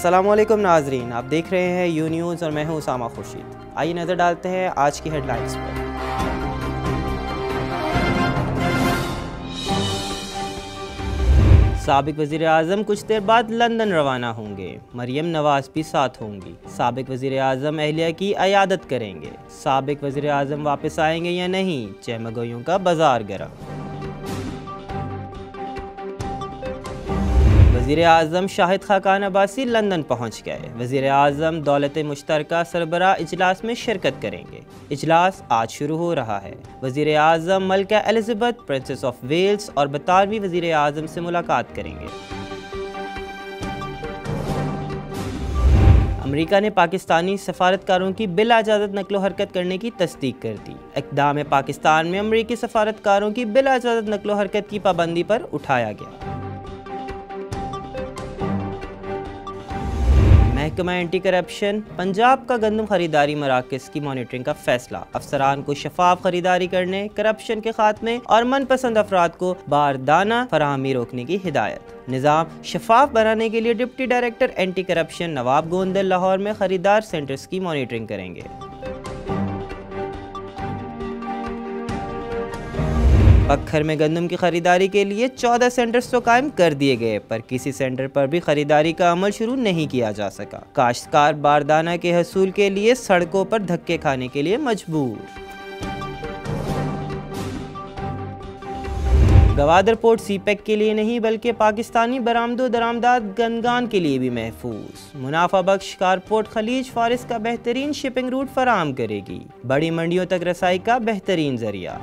السلام علیکم ناظرین، آپ دیکھ رہے ہیں یو نیوز اور میں ہوں اسامہ خورشید۔ آئیے نظر ڈالتے ہیں آج کی ہیڈ لائنز پر۔ سابق وزیر اعظم کچھ دیر بعد لندن روانہ ہوں گے۔ مریم نواز بھی ساتھ ہوں گی۔ سابق وزیر اعظم اہلیہ کی عیادت کریں گے۔ سابق وزیر اعظم واپس آئیں گے یا نہیں؟ چہمگویوں کا بازار گرم۔ وزیر اعظم شاہد خاقان عباسی لندن پہنچ گئے۔ وزیر اعظم دولت مشترکہ سربراہ اجلاس میں شرکت کریں گے۔ اجلاس آج شروع ہو رہا ہے۔ وزیر اعظم ملکہ الزبتھ پرنسس آف ویلز اور بطالوی وزیر اعظم سے ملاقات کریں گے۔ امریکہ نے پاکستانی سفارتکاروں کی بلا اجازت نقل و حرکت کرنے کی تصدیق کر دی۔ اقدام پاکستان میں امریکی سفارتکاروں کی بلا اجازت نقل و حرکت کی پابندی پر اٹھایا گیا۔ محکمہ اینٹی کرپشن پنجاب کا گندم خریداری مراکز کی مانیٹرنگ کا فیصلہ۔ افسران کو شفاف خریداری کرنے کرپشن کے خاتمے اور من پسند افراد کو باردانہ فراہمی روکنے کی ہدایت۔ نظام شفاف بنانے کے لیے deputy director anti corruption Nawab Gondal Lahore میں خریدار سینٹرز کی مانیٹرنگ کریں گے۔ پکھر میں گندم کی خریداری کے لیے چودہ سینٹرز تو قائم کر دیے گئے، پر کسی سینٹر پر بھی خریداری کا عمل شروع نہیں کیا جا سکا۔ کاشتکار باردانہ کے حصول کے لیے سڑکوں پر دھکے کھانے کے لیے مجبور۔ گوادر پورٹ سی پیک کے لیے نہیں بلکہ پاکستانی برآمد و درآمدات گنگان کے لیے بھی محفوظ۔ منافع بخش کارپورٹ خلیج فارس کا بہترین شپنگ روٹ فراہم کرے گی۔ بڑی منڈیوں تک رسائی کا بہترین ذریعہ۔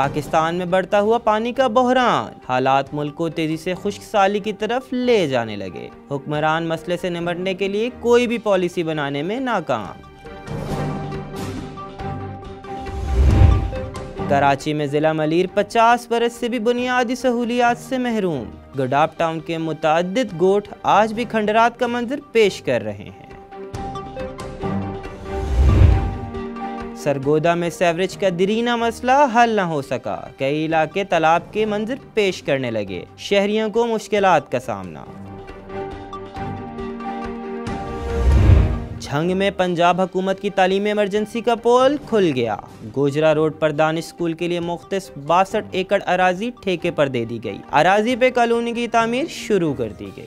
پاکستان میں بڑھتا ہوا پانی کا بحران حالات ملک کو تیزی سے خشک سالی کی طرف لے جانے لگے۔ حکمران مسئلے سے نمٹنے کے لیے کوئی بھی پالیسی بنانے میں ناکام۔ کراچی میں ضلع ملیر پچاس برس سے بھی بنیادی سہولیات سے محروم۔ گڈاپ ٹاؤن کے متعدد گوٹ آج بھی کھنڈرات کا منظر پیش کر رہے ہیں۔ سرگودا میں سیوریج کا درینہ مسئلہ حل نہ ہو سکا۔ کئی علاقے تالاب کے منظر پیش کرنے لگے۔ شہریوں کو مشکلات کا سامنا۔ جھنگ میں پنجاب حکومت کی تعلیمی ایمرجنسی کا پول کھل گیا۔ گوجرا روڈ پر دانش سکول کے لیے مختص باسٹھ ایکڑ اراضی ٹھیکے پر دے دی گئی۔ اراضی پہ کالونی کی تعمیر شروع کر دی گئی۔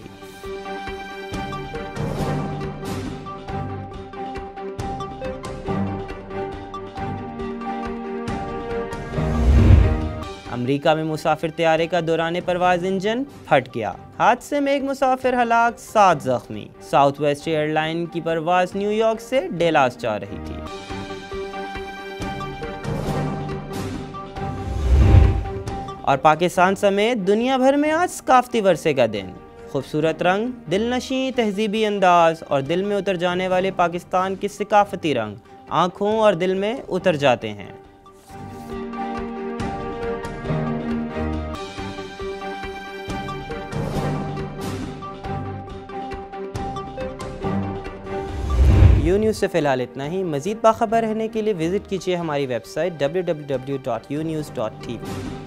امریکہ میں مسافر طیارے کا دوران پرواز انجن پھٹ گیا۔ حادثے میں ایک مسافر ہلاک، سات زخمی۔ ساؤتھ ویسٹ ایئر لائن کی پرواز نیو یارک سے ڈیلاس جا رہی تھی۔ اور پاکستان سمیت دنیا بھر میں آج ثقافتی ورثے کا دن۔ خوبصورت رنگ، دل نشیں، تہذیبی انداز اور دل میں اتر جانے والے پاکستان کی ثقافتی رنگ آنکھوں اور دل میں اتر جاتے ہیں۔ یو نیوز سے فی الحال اتنا ہی۔ مزید باخبر رہنے کے لیے وزٹ کیجیے ہماری ویب سائٹ www.unews.tv